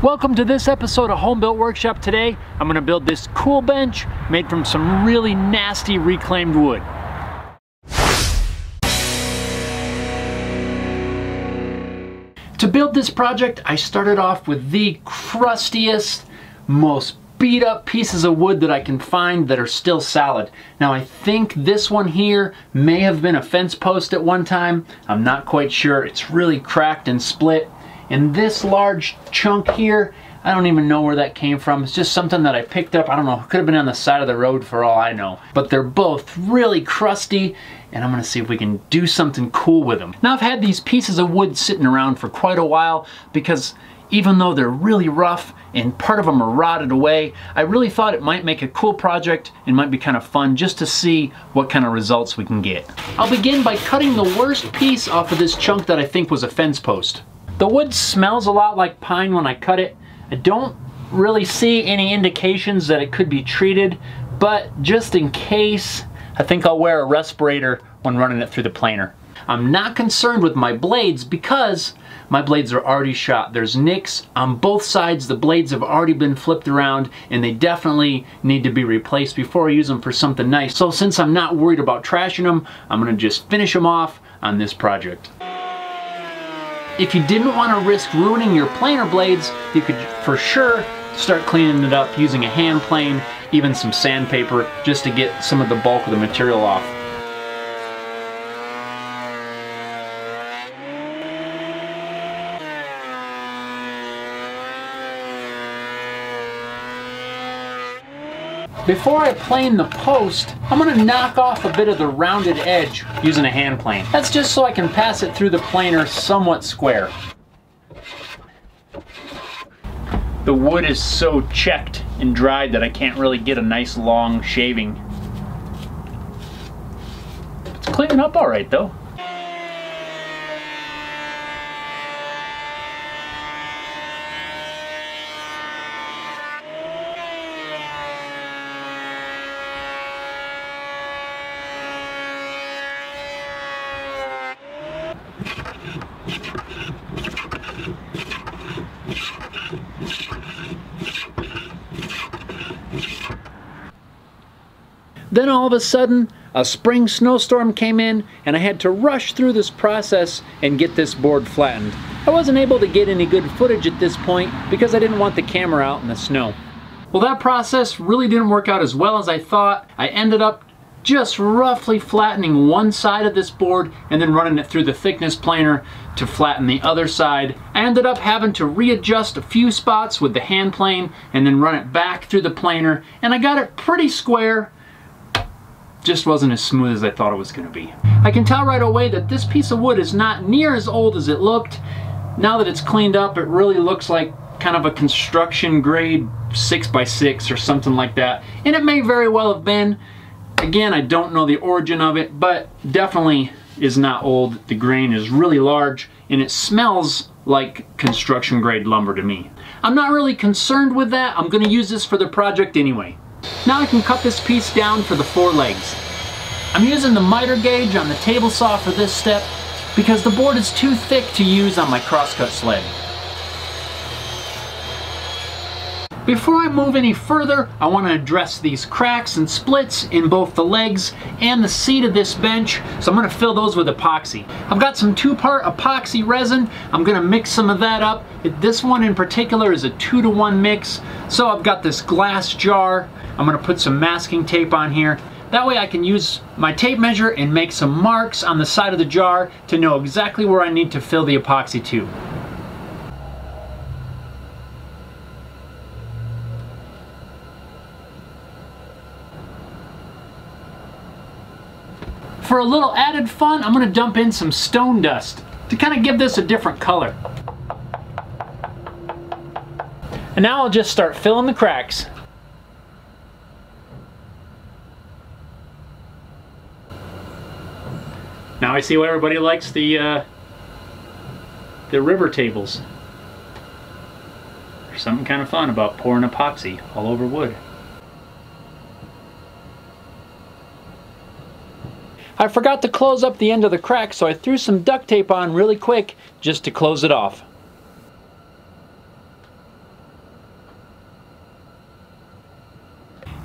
Welcome to this episode of Home Built Workshop. Today, I'm gonna build this cool bench made from some really nasty reclaimed wood. To build this project, I started off with the crustiest, most beat up pieces of wood that I can find that are still solid. Now I think this one here may have been a fence post at one time. I'm not quite sure. It's really cracked and split. And this large chunk here, I don't even know where that came from. It's just something that I picked up. I don't know. It could have been on the side of the road for all I know. But they're both really crusty and I'm gonna see if we can do something cool with them. Now I've had these pieces of wood sitting around for quite a while because even though they're really rough and part of them are rotted away, I really thought it might make a cool project and might be kind of fun just to see what kind of results we can get. I'll begin by cutting the worst piece off of this chunk that I think was a fence post. The wood smells a lot like pine when I cut it. I don't really see any indications that it could be treated, but just in case, I think I'll wear a respirator when running it through the planer. I'm not concerned with my blades because my blades are already shot. There's nicks on both sides. The blades have already been flipped around and they definitely need to be replaced before I use them for something nice. So since I'm not worried about trashing them, I'm gonna just finish them off on this project. If you didn't want to risk ruining your planer blades, you could for sure start cleaning it up using a hand plane, even some sandpaper, just to get some of the bulk of the material off. Before I plane the post, I'm gonna knock off a bit of the rounded edge using a hand plane. That's just so I can pass it through the planer somewhat square. The wood is so checked and dried that I can't really get a nice long shaving. It's cleaning up all right though. Then all of a sudden, a spring snowstorm came in and I had to rush through this process and get this board flattened. I wasn't able to get any good footage at this point because I didn't want the camera out in the snow. Well, that process really didn't work out as well as I thought. I ended up just roughly flattening one side of this board and then running it through the thickness planer to flatten the other side. I ended up having to readjust a few spots with the hand plane and then run it back through the planer and I got it pretty square just wasn't as smooth as I thought it was going to be. I can tell right away that this piece of wood is not near as old as it looked. Now that it's cleaned up, it really looks like kind of a construction grade 6x6 or something like that. And it may very well have been. Again, I don't know the origin of it, but definitely is not old. The grain is really large and it smells like construction grade lumber to me. I'm not really concerned with that. I'm gonna use this for the project anyway. Now I can cut this piece down for the four legs. I'm using the miter gauge on the table saw for this step because the board is too thick to use on my crosscut sled. Before I move any further, I want to address these cracks and splits in both the legs and the seat of this bench, so I'm going to fill those with epoxy. I've got some two-part epoxy resin. I'm going to mix some of that up. This one in particular is a two to one mix, so I've got this glass jar. I'm going to put some masking tape on here. That way I can use my tape measure and make some marks on the side of the jar to know exactly where I need to fill the epoxy tube. For a little added fun, I'm gonna dump in some stone dust to kind of give this a different color. And now I'll just start filling the cracks. I see why everybody likes the uh, the river tables. There's something kind of fun about pouring epoxy all over wood. I forgot to close up the end of the crack, so I threw some duct tape on really quick just to close it off.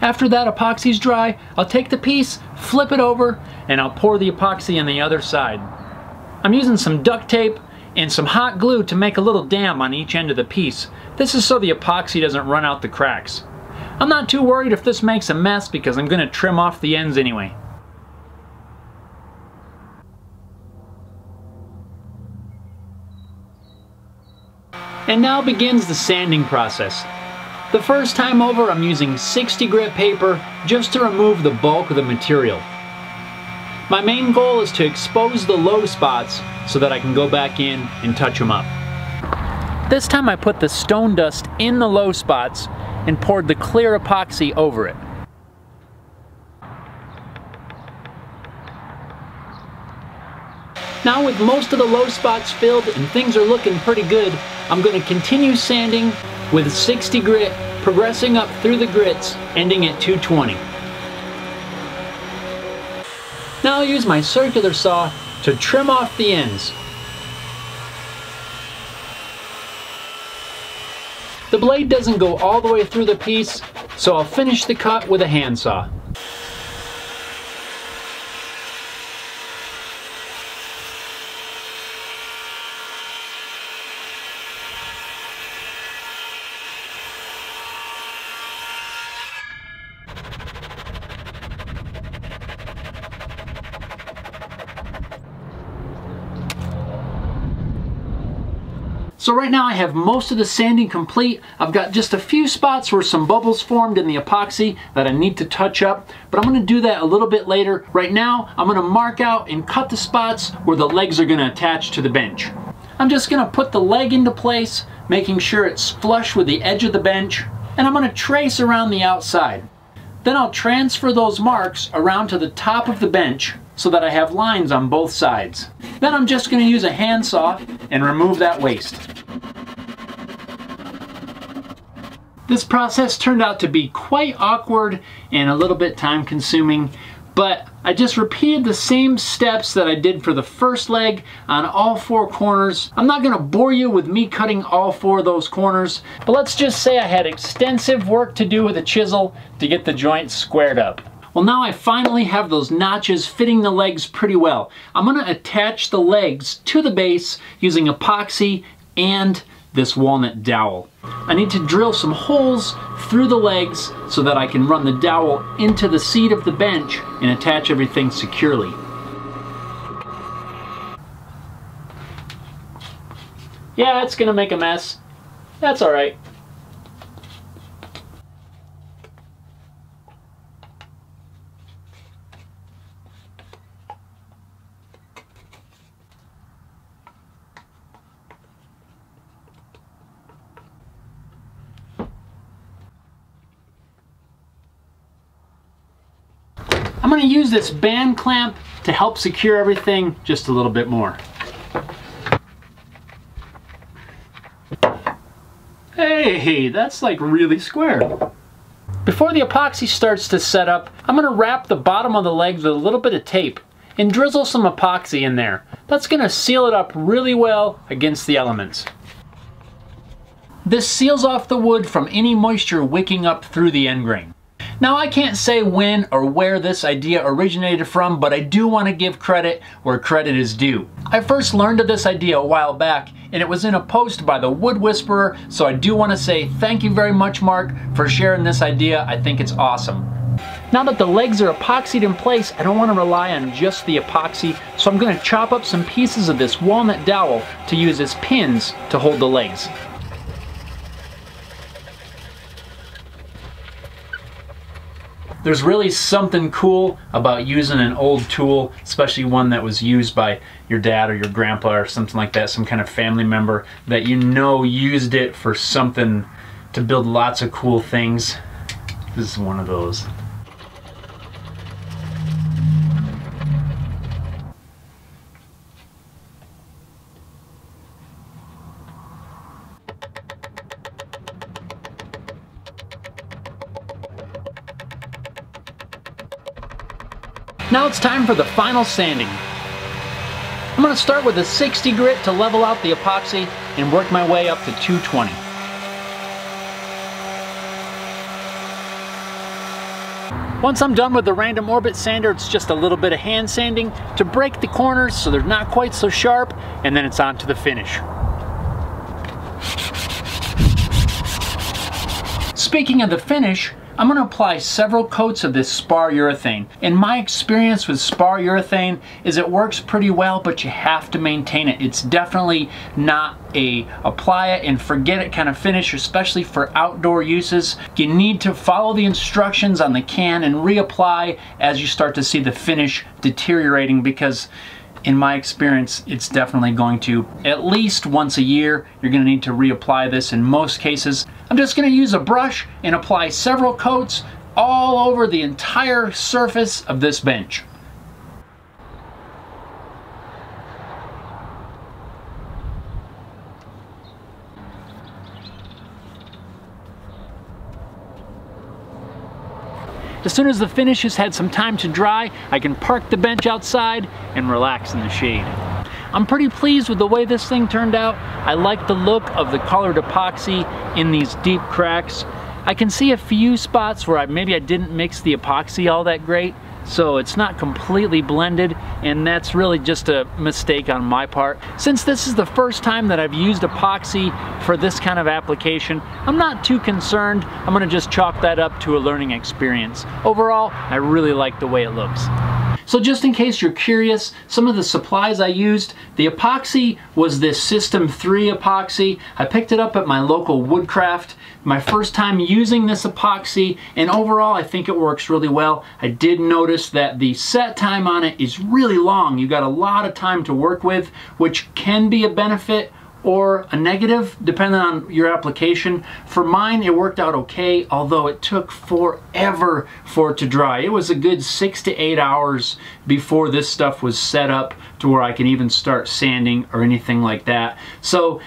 After that epoxy's dry, I'll take the piece, flip it over, and I'll pour the epoxy on the other side. I'm using some duct tape and some hot glue to make a little dam on each end of the piece. This is so the epoxy doesn't run out the cracks. I'm not too worried if this makes a mess because I'm going to trim off the ends anyway. And now begins the sanding process. The first time over I'm using 60 grit paper just to remove the bulk of the material. My main goal is to expose the low spots so that I can go back in and touch them up. This time I put the stone dust in the low spots and poured the clear epoxy over it. Now with most of the low spots filled and things are looking pretty good, I'm going to continue sanding with 60 grit, progressing up through the grits, ending at 220. Now I'll use my circular saw to trim off the ends. The blade doesn't go all the way through the piece, so I'll finish the cut with a handsaw. So right now I have most of the sanding complete. I've got just a few spots where some bubbles formed in the epoxy that I need to touch up, but I'm gonna do that a little bit later. Right now, I'm gonna mark out and cut the spots where the legs are gonna attach to the bench. I'm just gonna put the leg into place, making sure it's flush with the edge of the bench, and I'm gonna trace around the outside. Then I'll transfer those marks around to the top of the bench so that I have lines on both sides. Then I'm just going to use a handsaw and remove that waste. This process turned out to be quite awkward and a little bit time consuming, but I just repeated the same steps that I did for the first leg on all four corners. I'm not gonna bore you with me cutting all four of those corners, but let's just say I had extensive work to do with a chisel to get the joints squared up. Well now I finally have those notches fitting the legs pretty well. I'm going to attach the legs to the base using epoxy and this walnut dowel. I need to drill some holes through the legs so that I can run the dowel into the seat of the bench and attach everything securely. Yeah, it's gonna make a mess. That's alright. This band clamp to help secure everything just a little bit more. Hey, that's like really square. Before the epoxy starts to set up, I'm going to wrap the bottom of the legs with a little bit of tape and drizzle some epoxy in there. That's going to seal it up really well against the elements. This seals off the wood from any moisture wicking up through the end grain. Now I can't say when or where this idea originated from, but I do want to give credit where credit is due. I first learned of this idea a while back, and it was in a post by the Wood Whisperer, so I do want to say thank you very much Mark for sharing this idea. I think it's awesome. Now that the legs are epoxied in place, I don't want to rely on just the epoxy, so I'm going to chop up some pieces of this walnut dowel to use as pins to hold the legs. There's really something cool about using an old tool, especially one that was used by your dad or your grandpa or something like that, some kind of family member that you know used it for something to build lots of cool things. This is one of those. Now it's time for the final sanding. I'm going to start with a 60 grit to level out the epoxy and work my way up to 220. Once I'm done with the random orbit sander, it's just a little bit of hand sanding to break the corners so they're not quite so sharp, and then it's on to the finish. Speaking of the finish, I'm going to apply several coats of this spar urethane. In my experience with spar urethane is it works pretty well, but you have to maintain it. It's definitely not a apply it and forget it kind of finish, especially for outdoor uses. You need to follow the instructions on the can and reapply as you start to see the finish deteriorating because in my experience, it's definitely going to, at least once a year, you're gonna need to reapply this in most cases. I'm just gonna use a brush and apply several coats all over the entire surface of this bench. As soon as the finish has had some time to dry, I can park the bench outside and relax in the shade. I'm pretty pleased with the way this thing turned out. I like the look of the colored epoxy in these deep cracks. I can see a few spots where I, maybe I didn't mix the epoxy all that great, so it's not completely blended and that's really just a mistake on my part. Since this is the first time that I've used epoxy for this kind of application, I'm not too concerned. I'm gonna just chalk that up to a learning experience. Overall, I really like the way it looks. So just in case you're curious, some of the supplies I used, the epoxy was this System 3 epoxy. I picked it up at my local Woodcraft. My first time using this epoxy, and overall I think it works really well. I did notice that the set time on it is really long. You got a lot of time to work with, which can be a benefit or a negative, depending on your application. For mine, it worked out okay, although it took forever for it to dry. It was a good six to eight hours before this stuff was set up to where I can even start sanding or anything like that. So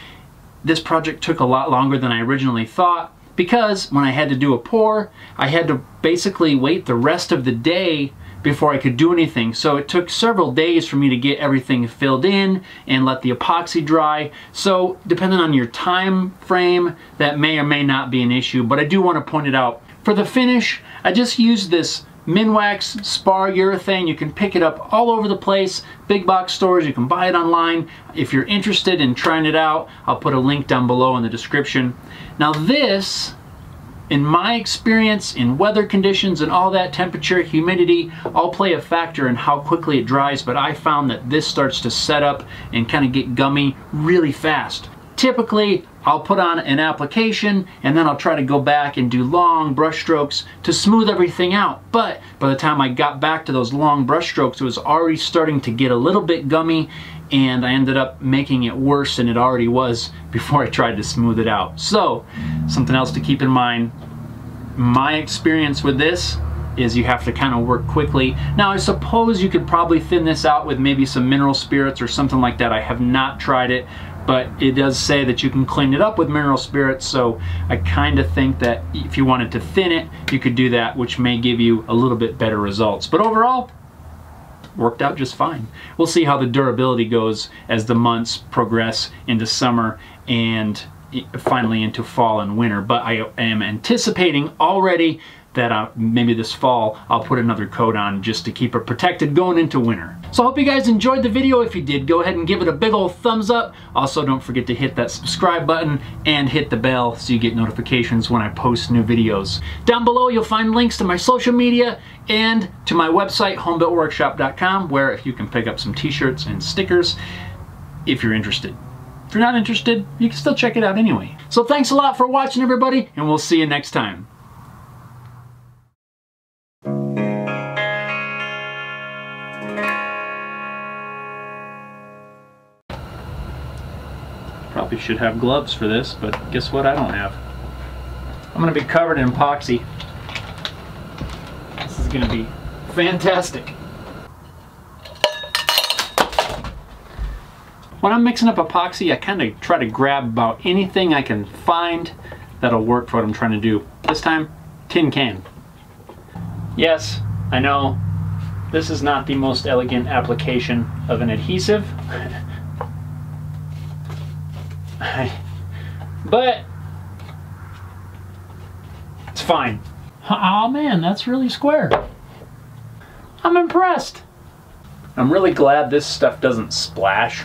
this project took a lot longer than I originally thought because when I had to do a pour, I had to basically wait the rest of the day before I could do anything. So it took several days for me to get everything filled in and let the epoxy dry. So depending on your time frame, that may or may not be an issue, but I do want to point it out. For the finish, I just used this Minwax spar urethane. You can pick it up all over the place. Big box stores, you can buy it online. If you're interested in trying it out, I'll put a link down below in the description. Now this in my experience in weather conditions and all that temperature humidity all play a factor in how quickly it dries but I found that this starts to set up and kind of get gummy really fast. Typically I'll put on an application and then I'll try to go back and do long brush strokes to smooth everything out. But by the time I got back to those long brush strokes it was already starting to get a little bit gummy and I ended up making it worse than it already was before I tried to smooth it out. So, something else to keep in mind, my experience with this is you have to kind of work quickly. Now I suppose you could probably thin this out with maybe some mineral spirits or something like that. I have not tried it, but it does say that you can clean it up with mineral spirits, so I kind of think that if you wanted to thin it, you could do that, which may give you a little bit better results. But overall, worked out just fine. We'll see how the durability goes as the months progress into summer and finally into fall and winter. But I am anticipating already that uh, maybe this fall I'll put another coat on just to keep it protected going into winter. So I hope you guys enjoyed the video. If you did, go ahead and give it a big old thumbs up. Also, don't forget to hit that subscribe button and hit the bell so you get notifications when I post new videos. Down below, you'll find links to my social media and to my website, homebuiltworkshop.com, where if you can pick up some t-shirts and stickers if you're interested. If you're not interested, you can still check it out anyway. So thanks a lot for watching, everybody, and we'll see you next time. Probably should have gloves for this, but guess what I don't have. I'm gonna be covered in epoxy. This is gonna be fantastic. When I'm mixing up epoxy, I kind of try to grab about anything I can find that'll work for what I'm trying to do. This time, tin can. Yes, I know, this is not the most elegant application of an adhesive. but it's fine. Oh man, that's really square. I'm impressed. I'm really glad this stuff doesn't splash.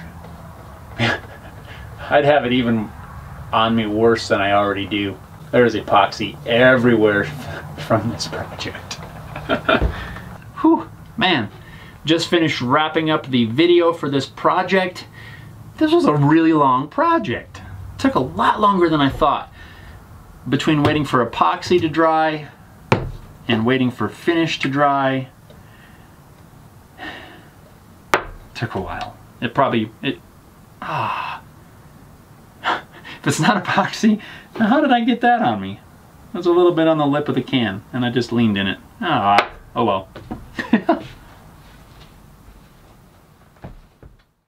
I'd have it even on me worse than I already do. There's epoxy everywhere from this project. Whew, man. Just finished wrapping up the video for this project. This was a really long project. Took a lot longer than I thought. Between waiting for epoxy to dry and waiting for finish to dry, took a while. It probably, it, ah. if it's not epoxy, how did I get that on me? There's a little bit on the lip of the can, and I just leaned in it. Ah, oh well.